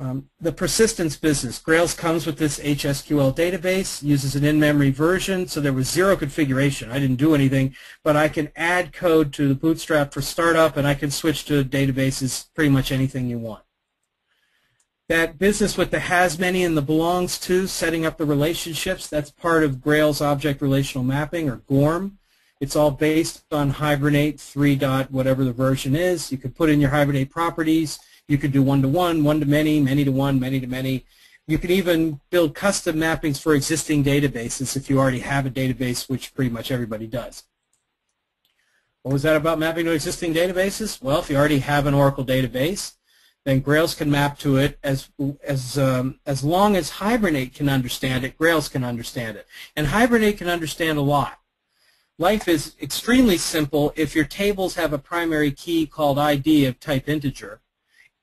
Um, the persistence business. Grails comes with this HSQL database, uses an in-memory version, so there was zero configuration. I didn't do anything, but I can add code to the Bootstrap for startup, and I can switch to databases pretty much anything you want. That business with the has many and the belongs to, setting up the relationships, that's part of Grails Object Relational Mapping, or GORM. It's all based on Hibernate 3. Dot whatever the version is. You could put in your Hibernate properties, you could do one-to-one, one-to-many, many-to-one, many-to-many. You can even build custom mappings for existing databases if you already have a database, which pretty much everybody does. What was that about mapping to existing databases? Well, if you already have an Oracle database, then Grails can map to it as as um, as long as Hibernate can understand it. Grails can understand it, and Hibernate can understand a lot. Life is extremely simple if your tables have a primary key called ID of type integer.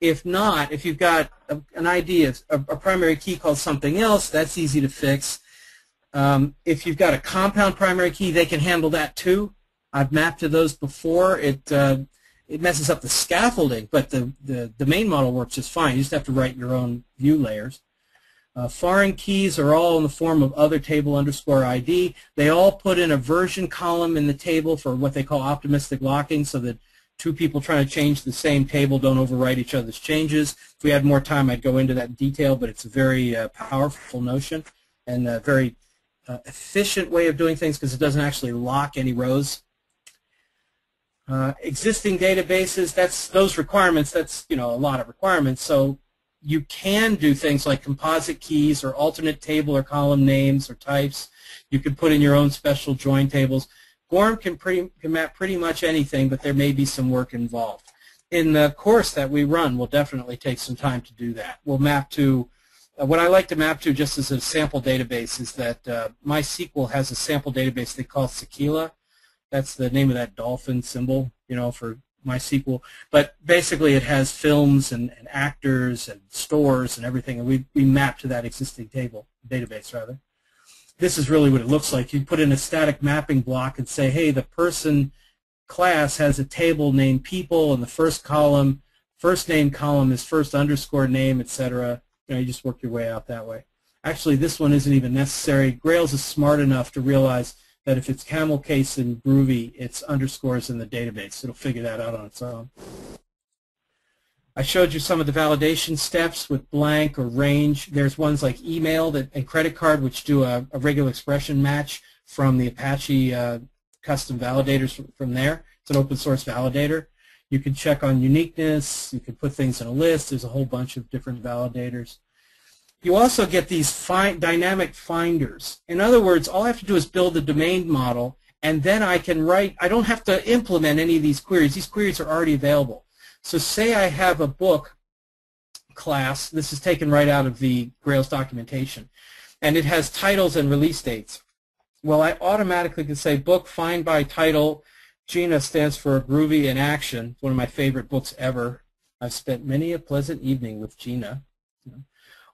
If not, if you've got a, an ID, a, a, primary key called something else, that's easy to fix. Um, if you've got a compound primary key, they can handle that too. I've mapped to those before. It uh, it messes up the scaffolding, but the, the, the main model works just fine. You just have to write your own view layers. Uh, foreign keys are all in the form of other table underscore ID. They all put in a version column in the table for what they call optimistic locking so that two people trying to change the same table don't overwrite each other's changes. If we had more time, I'd go into that in detail, but it's a very uh, powerful notion and a very uh, efficient way of doing things because it doesn't actually lock any rows. Uh, existing databases, that's those requirements, that's you know a lot of requirements. So you can do things like composite keys or alternate table or column names or types. You can put in your own special join tables. GORM can, pretty, can map pretty much anything, but there may be some work involved. In the course that we run, we'll definitely take some time to do that. We'll map to, uh, what I like to map to just as a sample database is that uh, MySQL has a sample database they call Sakila. That's the name of that dolphin symbol, you know, for MySQL. But basically it has films and, and actors and stores and everything, and we, we map to that existing table, database rather this is really what it looks like. You put in a static mapping block and say, hey, the person class has a table named people, and the first column, first name column is first underscore name, etc. You know, you just work your way out that way. Actually, this one isn't even necessary. Grails is smart enough to realize that if it's camel case and Groovy, it's underscores in the database. It'll figure that out on its own. I showed you some of the validation steps with blank or range. There's ones like email that, and credit card which do a, a regular expression match from the Apache uh, custom validators from, there. It's an open source validator. You can check on uniqueness. You can put things in a list. There's a whole bunch of different validators. You also get these dynamic finders. In other words, all I have to do is build the domain model, and then I can write, I don't have to implement any of these queries. These queries are already available. So say I have a book class, this is taken right out of the Grails documentation, and it has titles and release dates. Well, I automatically can say book find by title. Gina stands for Groovy in Action, one of my favorite books ever. I've spent many a pleasant evening with Gina.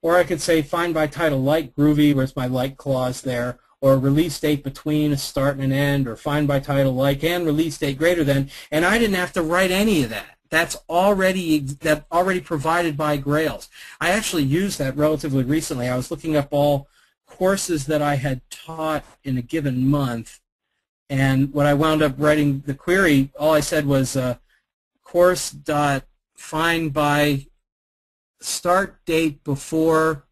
Or I could say find by title like Groovy, where's my like clause there, or release date between a start and an end, or find by title like and release date greater than, and I didn't have to write any of that. That's already that already provided by Grails. I actually used that relatively recently. I was looking up all courses that I had taught in a given month, and when I wound up writing the query, all I said was uh, course dot find by start date before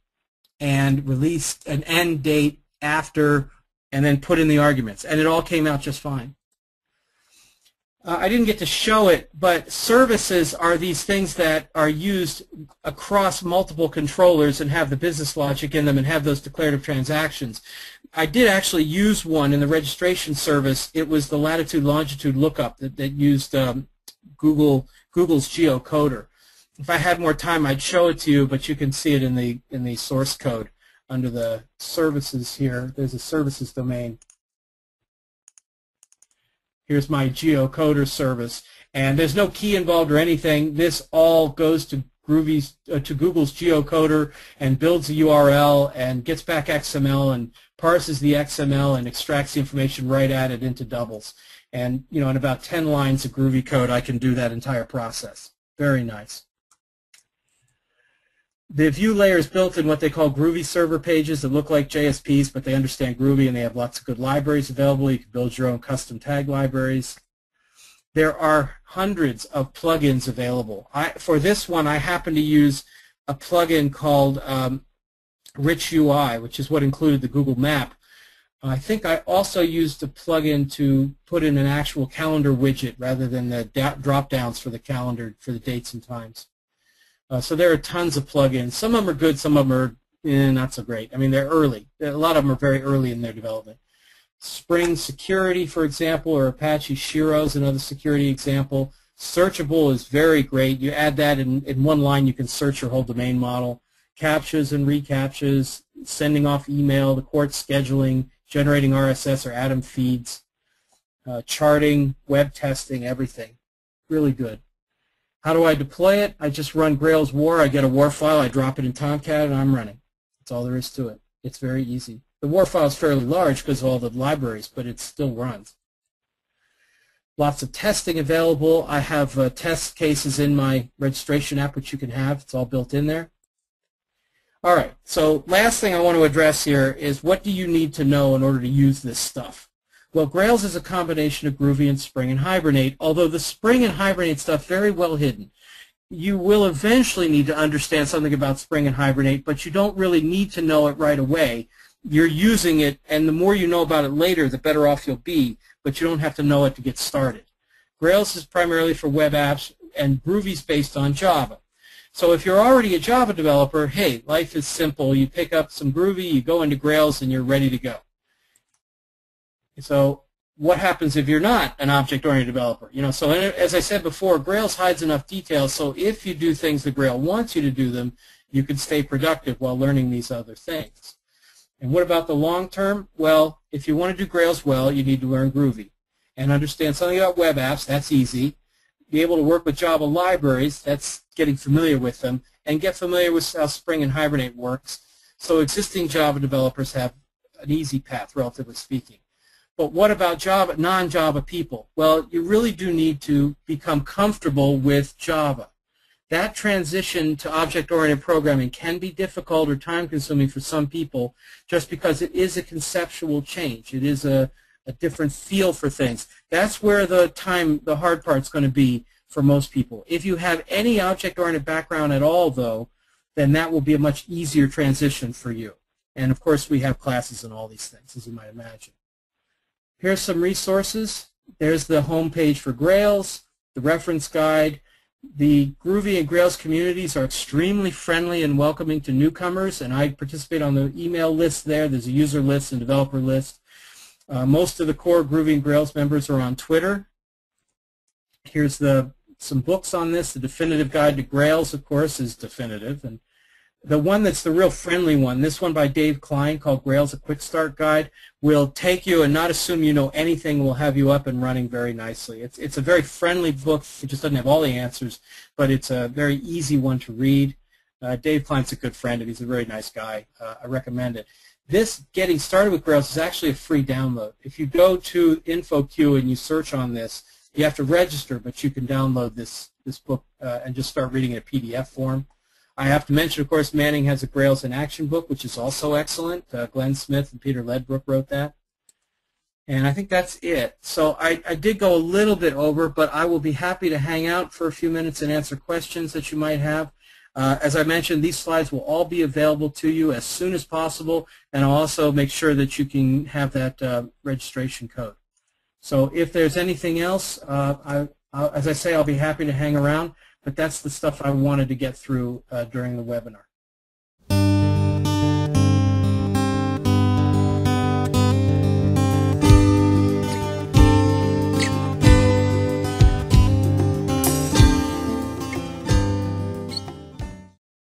and release an end date after, and then put in the arguments, and it all came out just fine. Uh, I didn't get to show it, but services are these things that are used across multiple controllers and have the business logic in them and have those declarative transactions. I did actually use one in the registration service. It was the latitude longitude lookup that, that used um, Google Google's geocoder. If I had more time, I'd show it to you, but you can see it in the in the source code under the services here. There's a services domain. Here's my geocoder service. And there's no key involved or anything. This all goes to Groovy's, uh, to Google's geocoder and builds a URL and gets back XML and parses the XML and extracts the information right at it into doubles. And you know, in about 10 lines of Groovy code, I can do that entire process. Very nice. The view layer is built in what they call Groovy server pages that look like JSPs, but they understand Groovy and they have lots of good libraries available. You can build your own custom tag libraries. There are hundreds of plugins available. I, for this one, I happen to use a plugin called um, Rich UI, which is what included the Google Map. I think I also used a plugin to put in an actual calendar widget rather than the drop downs for the calendar for the dates and times. Uh, so there are tons of plugins. Some of them are good, some of them are eh, not so great. I mean, they're early. A lot of them are very early in their development. Spring Security, for example, or Apache Shiro is another security example. Searchable is very great. You add that in, in one line, you can search your whole domain model. CAPTCHAs and reCAPTCHAs, sending off email, the Quartz scheduling, generating RSS or Atom feeds, uh, charting, web testing, everything. Really good. How do I deploy it? I just run Grails war. I get a war file. I drop it in Tomcat, and I'm running. That's all there is to it. It's very easy. The war file is fairly large because of all the libraries, but it still runs. Lots of testing available. I have uh, test cases in my registration app, which you can have. It's all built in there. All right, so last thing I want to address here is what do you need to know in order to use this stuff? Well, Grails is a combination of Groovy and Spring and Hibernate, although the Spring and Hibernate stuff very well hidden. You will eventually need to understand something about Spring and Hibernate, but you don't really need to know it right away. You're using it, and the more you know about it later, the better off you'll be, but you don't have to know it to get started. Grails is primarily for web apps, and Groovy is based on Java. So if you're already a Java developer, hey, life is simple. You pick up some Groovy, you go into Grails, and you're ready to go. So what happens if you're not an object-oriented developer? You know, so as I said before, Grails hides enough details, so if you do things that Grail wants you to do them, you can stay productive while learning these other things. And what about the long term? Well, if you want to do Grails well, you need to learn Groovy. And understand something about web apps, that's easy. Be able to work with Java libraries, that's getting familiar with them. And get familiar with how Spring and Hibernate works. So existing Java developers have an easy path, relatively speaking. But what about Java, non-Java people? Well, you really do need to become comfortable with Java. That transition to object-oriented programming can be difficult or time-consuming for some people just because it is a conceptual change. It is a, a different feel for things. That's where the time, the hard part's going to be for most people. If you have any object-oriented background at all, though, then that will be a much easier transition for you. And of course, we have classes and all these things, as you might imagine. Here's some resources. There's the home page for Grails, the reference guide. The Groovy and Grails communities are extremely friendly and welcoming to newcomers, and I participate on the email list there. There's a user list and developer list. Uh, most of the core Groovy and Grails members are on Twitter. Here's the some books on this. The Definitive Guide to Grails, of course, is definitive, and the one that's the real friendly one, this one by Dave Klein called Grails, a Quick Start Guide, will take you and not assume you know anything, will have you up and running very nicely. It's, it's a very friendly book. It just doesn't have all the answers, but it's a very easy one to read. Uh, Dave Klein's a good friend, and he's a very nice guy. Uh, I recommend it. This Getting Started with Grails is actually a free download. If you go to InfoQ and you search on this, you have to register, but you can download this, this book uh, and just start reading in a PDF form. I have to mention, of course, Manning has a Grails in Action book, which is also excellent. Uh, Glen Smith and Peter Ledbrook wrote that. And I think that's it. So I, I, did go a little bit over, but I will be happy to hang out for a few minutes and answer questions that you might have. Uh, as I mentioned, these slides will all be available to you as soon as possible, and I'll also make sure that you can have that uh, registration code. So if there's anything else, uh, I, as I say, I'll be happy to hang around but that's the stuff I wanted to get through uh, during the webinar.